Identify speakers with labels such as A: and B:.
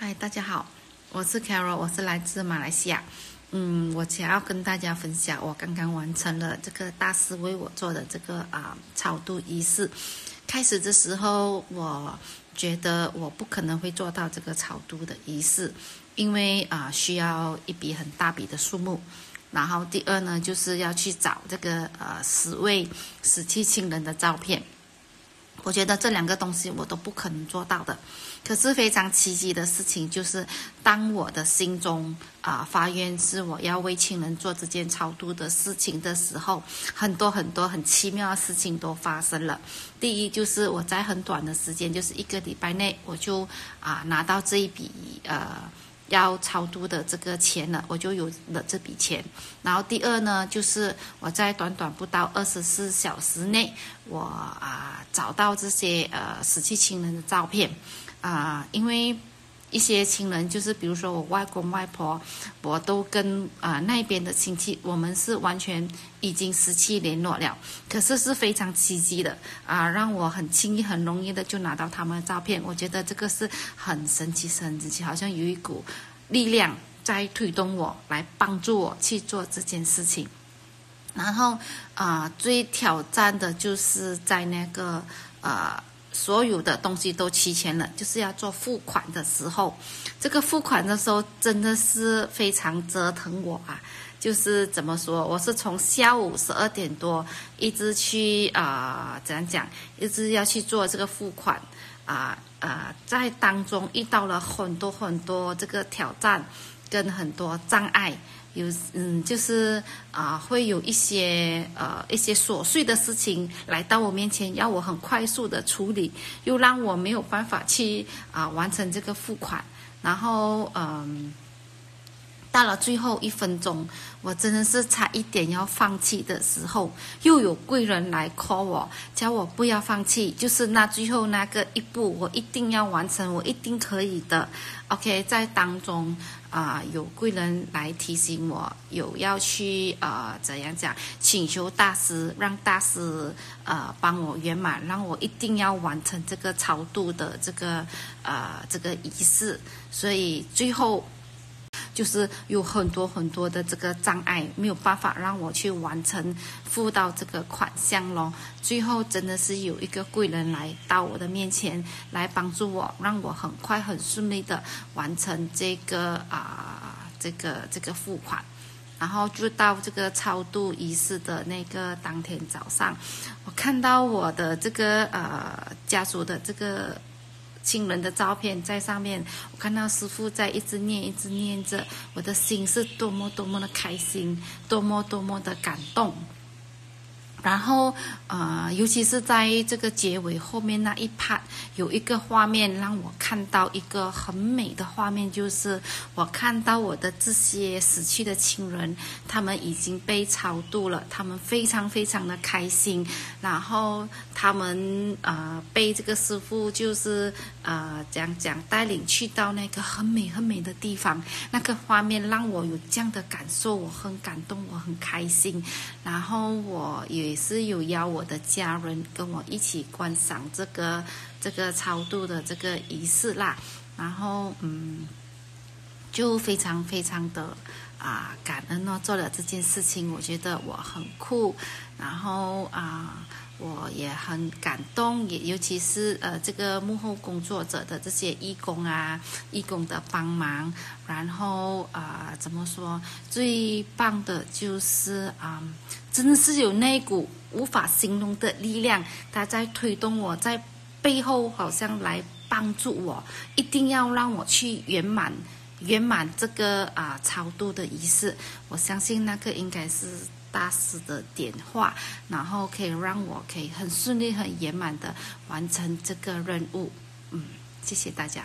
A: 嗨，大家好，我是 Carol，我是来自马来西亚。嗯，我想要跟大家分享，我刚刚完成了这个大师为我做的这个啊超度仪式。开始的时候，我觉得我不可能会做到这个超度的仪式，因为啊需要一笔很大笔的数目。然后第二呢，就是要去找这个呃十位死去亲人的照片。我觉得这两个东西我都不可能做到的，可是非常奇迹的事情就是，当我的心中啊发愿是我要为亲人做这件超度的事情的时候，很多很多很奇妙的事情都发生了。第一就是我在很短的时间，就是一个礼拜内，我就啊拿到这一笔呃。要超度的这个钱了，我就有了这笔钱。然后第二呢，就是我在短短不到二十四小时内，我啊找到这些呃死去亲人的照片，啊，因为。一些亲人，就是比如说我外公外婆，我都跟啊那边的亲戚，我们是完全已经失去联络了。可是是非常奇迹的啊，让我很轻易、很容易的就拿到他们的照片。我觉得这个是很神奇、神奇，好像有一股力量在推动我，来帮助我去做这件事情。然后啊，最挑战的就是在那个呃。所有的东西都齐全了，就是要做付款的时候，这个付款的时候真的是非常折腾我啊！就是怎么说，我是从下午十二点多一直去啊，怎样讲，一直要去做这个付款啊啊，在当中遇到了很多很多这个挑战跟很多障碍。有嗯，就是啊，会有一些呃一些琐碎的事情来到我面前，要我很快速的处理，又让我没有办法去啊完成这个付款，然后嗯。到了最后一分钟，我真的是差一点要放弃的时候，又有贵人来 call 我，叫我不要放弃，就是那最后那个一步，我一定要完成，我一定可以的。OK，在当中啊，有贵人来提醒我，有要去啊怎样讲，请求大师，让大师呃帮我圆满，让我一定要完成这个超度的这个呃这个仪式，所以最后。就是有很多很多的这个障碍，没有办法让我去完成付到这个款项咯。最后真的是有一个贵人来到我的面前，来帮助我，让我很快很顺利的完成这个啊这个这个付款。然后就到这个超度仪式的那个当天早上，我看到我的这个呃家属的这个。亲人的照片在上面，我看到师傅在一直念，一直念着，我的心是多么多么的开心，多么多么的感动。然后，呃，尤其是在这个结尾后面那一 part，有一个画面让我看到一个很美的画面，就是我看到我的这些死去的亲人，他们已经被超度了，他们非常非常的开心。然后他们呃被这个师傅就是呃讲讲带领去到那个很美很美的地方，那个画面让我有这样的感受，我很感动，我很开心。然后我也。也是有邀我的家人跟我一起观赏这个这个超度的这个仪式啦，然后嗯，就非常非常的啊感恩哦，做了这件事情，我觉得我很酷，然后啊。我也很感动，也尤其是呃这个幕后工作者的这些义工啊，义工的帮忙，然后啊怎么说，最棒的就是啊，真的是有那股无法形容的力量，他在推动我，在背后好像来帮助我，一定要让我去圆满圆满这个啊超度的仪式。我相信那个应该是。大师的点化，然后可以让我可以很顺利、很圆满的完成这个任务。嗯，谢谢大家。